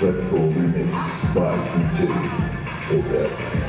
Retro Remix by DJ Obed.